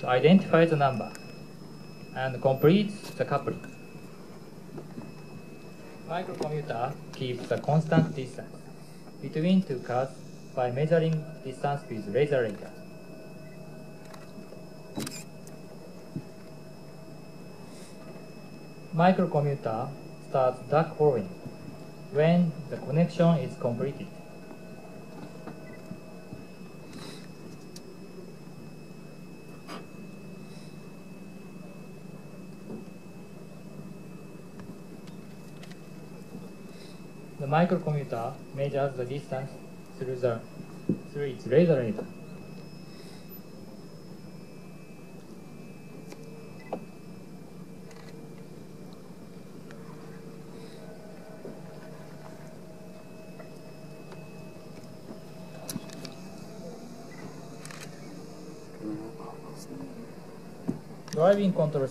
to identify the number and completes the coupling. Microcommuter keeps the constant distance between two cars by measuring distance with laser radar. Microcommuter starts duck following when the connection is completed. The microcommuter measures the distance through the through its laser radar. Driving control